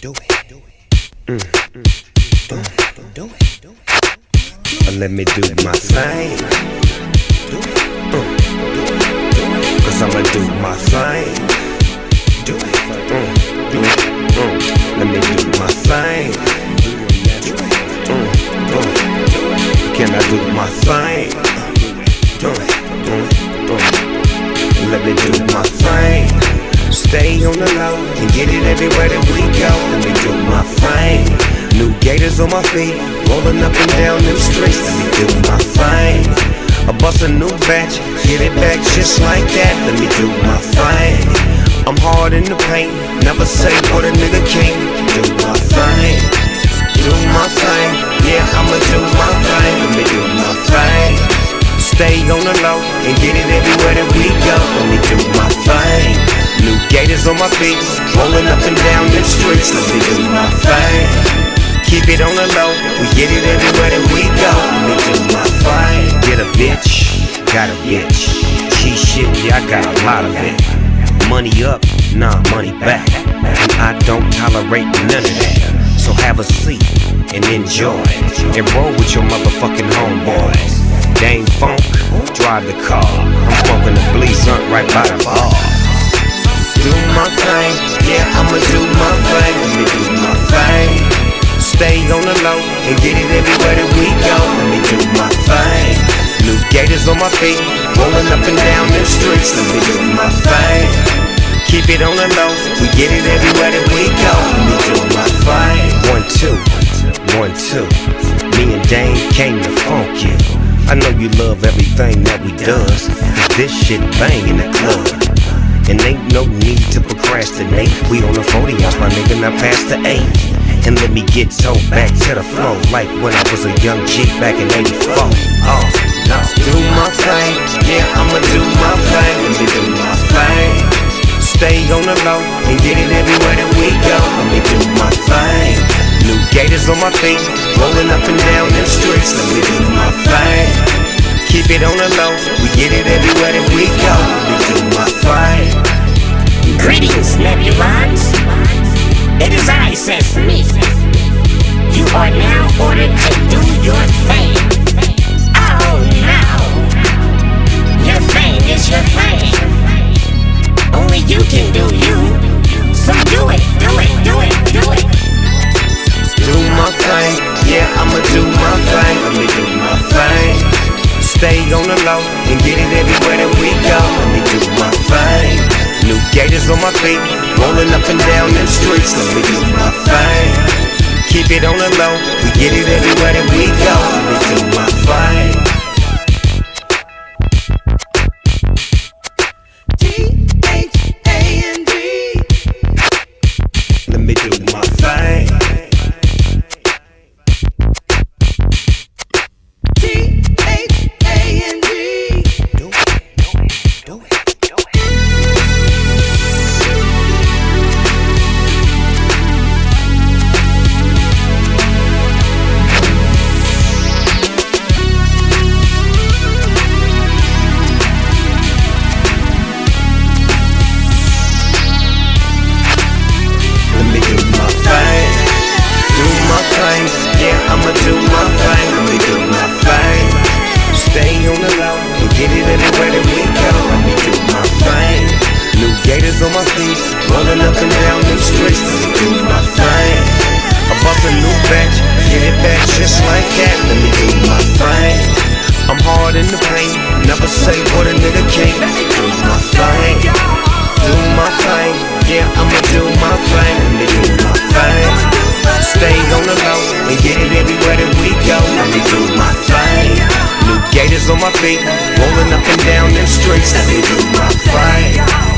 do it, do it. Mm, mm, do it, do it, do it. Let me do my thing. Do it, mm, do it, Cause I'ma do my thing. Do it, mm, do it, mm. Let me do my thing. Do it, mm, mm. Can I do my thing? Do it, mm, mm. Let me do my thing. Stay on the low and get it everywhere that we go. Let me do my thing. New gators on my feet, rolling up and down them streets. Let me do my thing. I bust a new batch, get it back just like that. Let me do my thing. I'm hard in the paint, never say what a nigga can't. Do my thing, do my thing. Yeah, I'ma do my thing. Let me do my thing. Stay on the low and get it Gators on my feet, rolling up and down them streets. Let me do my thing. Keep it on the low, we get it everywhere that we go. Let me do my thing. Get a bitch, got a bitch. She shit, yeah, I got a lot of it. Money up, nah, money back. And I don't tolerate none of that. So have a seat and enjoy. And roll with your motherfucking homeboys. Dame Funk, drive the car. I'm smoking a bleeze right by the bar gators on my feet, rolling up and down them streets. Let me do my thing. Keep it on the low, we get it everywhere that we go. Let me do my thing. One, two, one, two. Me and Dane came to funk you. I know you love everything that we does. This shit bang in the club. And ain't no need to procrastinate. We on the 40 ounce, my nigga, now past the 8. And let me get towed back to the flow, like when I was a young G back in 84. Oh. Do my thing, yeah, I'ma do my thing. Let me do my thing. Stay on the low and get it everywhere that we go. Let me do my thing. New gators on my feet, rolling up and down them streets. Let me do my thing. Keep it on the low, we get it everywhere that we go. We do my thing. Greetings, Nebulons. It is I, Sesame. You are now ordered to do your thing. On my feet, rolling up and down them streets. Let me do my thing. Keep it on the low, we get it everywhere that we go. Let me do my thing. On my feet, rolling up and down them streets. To my thing. I'm on the no bench get it fresh like that. To my thing. I'm hard in the brain never say what a nigga can't. Do my thing. Do my thing. Yeah I'm gonna do my thing. To my thing. Stay on the loud let me do my thing.